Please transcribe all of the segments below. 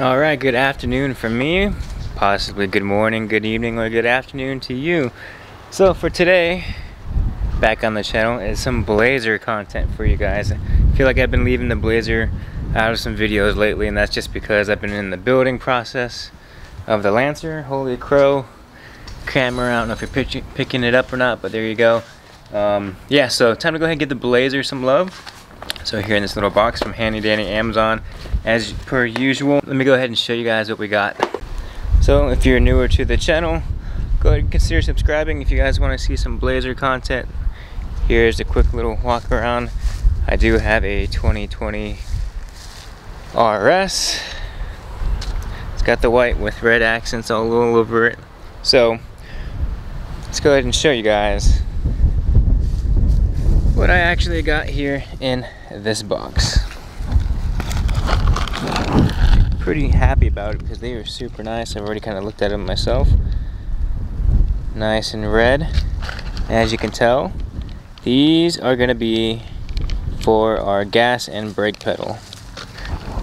All right, good afternoon from me. Possibly good morning, good evening, or good afternoon to you. So for today, back on the channel is some Blazer content for you guys. I feel like I've been leaving the Blazer out of some videos lately, and that's just because I've been in the building process of the Lancer. Holy crow camera, I don't know if you're picking it up or not, but there you go. Um, yeah, so time to go ahead and give the Blazer some love. So here in this little box from Handy Dandy Amazon, as per usual, let me go ahead and show you guys what we got. So if you're newer to the channel, go ahead and consider subscribing if you guys want to see some Blazer content. Here's a quick little walk around. I do have a 2020 RS. It's got the white with red accents all over it. So let's go ahead and show you guys what I actually got here in this box. Pretty happy about it because they are super nice. I've already kind of looked at them myself. Nice and red. As you can tell, these are going to be for our gas and brake pedal.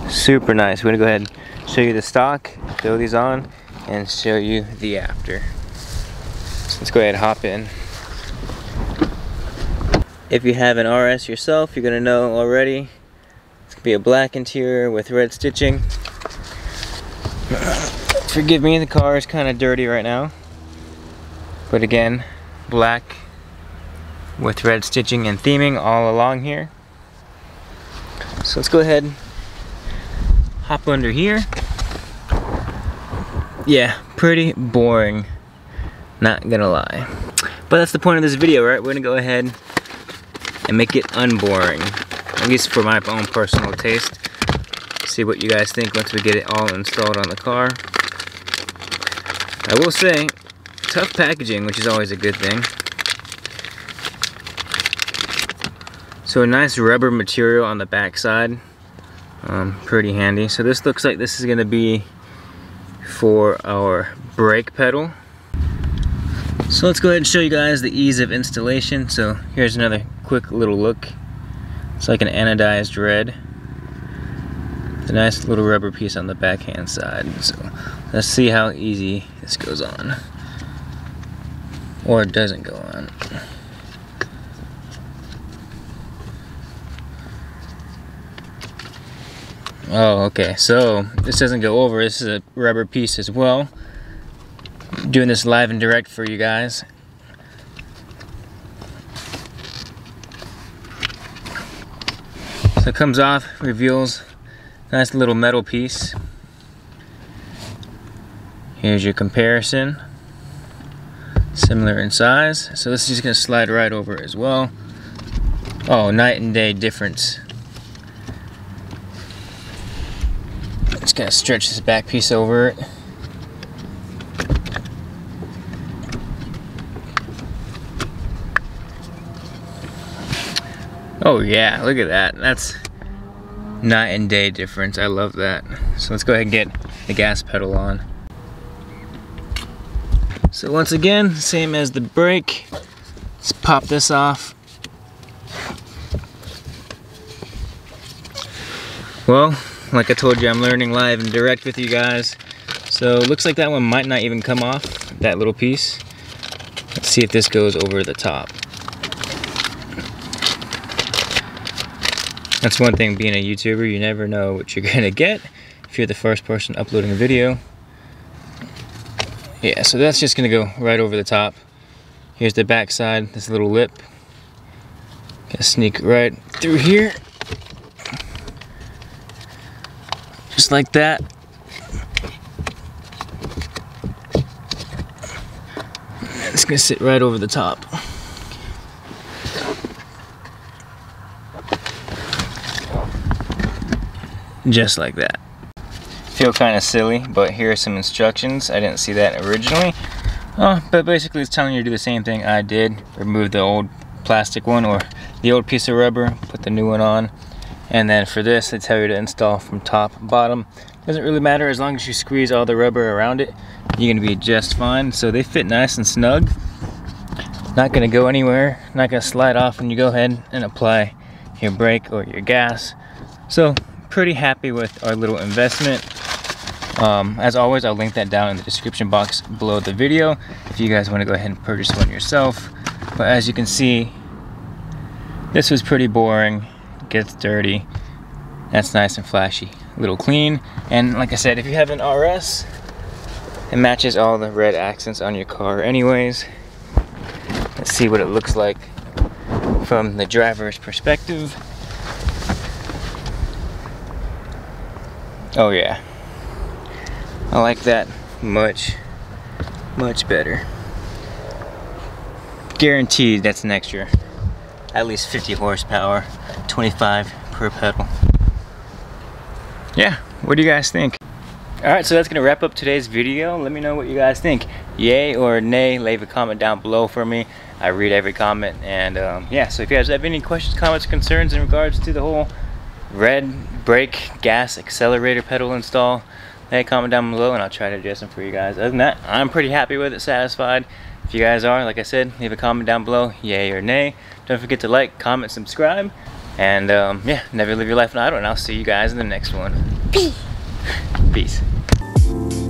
Super nice. We're going to go ahead and show you the stock, throw these on, and show you the after. So let's go ahead and hop in. If you have an RS yourself, you're gonna know already. It's gonna be a black interior with red stitching. Forgive me, the car is kind of dirty right now. But again, black with red stitching and theming all along here. So let's go ahead hop under here. Yeah, pretty boring, not gonna lie. But that's the point of this video, right? We're gonna go ahead and make it unboring. At least for my own personal taste. See what you guys think once we get it all installed on the car. I will say, tough packaging, which is always a good thing. So a nice rubber material on the back side. Um, pretty handy. So this looks like this is going to be for our brake pedal. So let's go ahead and show you guys the ease of installation. So here's another quick little look. It's like an anodized red. It's a nice little rubber piece on the backhand side. So let's see how easy this goes on. Or it doesn't go on. Oh, okay. So this doesn't go over. This is a rubber piece as well doing this live and direct for you guys. So it comes off, reveals nice little metal piece. Here's your comparison. Similar in size. So this is just gonna slide right over as well. Oh, night and day difference. Just gonna stretch this back piece over it. Oh yeah, look at that. That's night and day difference. I love that. So let's go ahead and get the gas pedal on. So once again, same as the brake. Let's pop this off. Well, like I told you, I'm learning live and direct with you guys. So looks like that one might not even come off, that little piece. Let's see if this goes over the top. That's one thing being a YouTuber, you never know what you're gonna get if you're the first person uploading a video. Yeah, so that's just gonna go right over the top. Here's the back side, this little lip. Gonna sneak right through here. Just like that. It's gonna sit right over the top. Just like that. Feel kind of silly, but here are some instructions. I didn't see that originally. Oh, but basically it's telling you to do the same thing I did. Remove the old plastic one or the old piece of rubber, put the new one on. And then for this, they tell you to install from top, bottom. Doesn't really matter as long as you squeeze all the rubber around it, you're gonna be just fine. So they fit nice and snug. Not gonna go anywhere, not gonna slide off when you go ahead and apply your brake or your gas. So pretty happy with our little investment. Um, as always, I'll link that down in the description box below the video if you guys want to go ahead and purchase one yourself. But as you can see, this was pretty boring. gets dirty. That's nice and flashy. A little clean. And like I said, if you have an RS, it matches all the red accents on your car anyways. Let's see what it looks like from the driver's perspective. Oh yeah. I like that much, much better. Guaranteed that's an extra at least 50 horsepower, 25 per pedal. Yeah, what do you guys think? Alright, so that's going to wrap up today's video. Let me know what you guys think. Yay or nay, leave a comment down below for me. I read every comment. And um, yeah, so if you guys have any questions, comments, concerns in regards to the whole red brake gas accelerator pedal install, hey, comment down below and I'll try to address them for you guys. Other than that, I'm pretty happy with it, satisfied. If you guys are, like I said, leave a comment down below, yay or nay. Don't forget to like, comment, subscribe. And um, yeah, never live your life in idle, and I'll see you guys in the next one. Peace. Peace.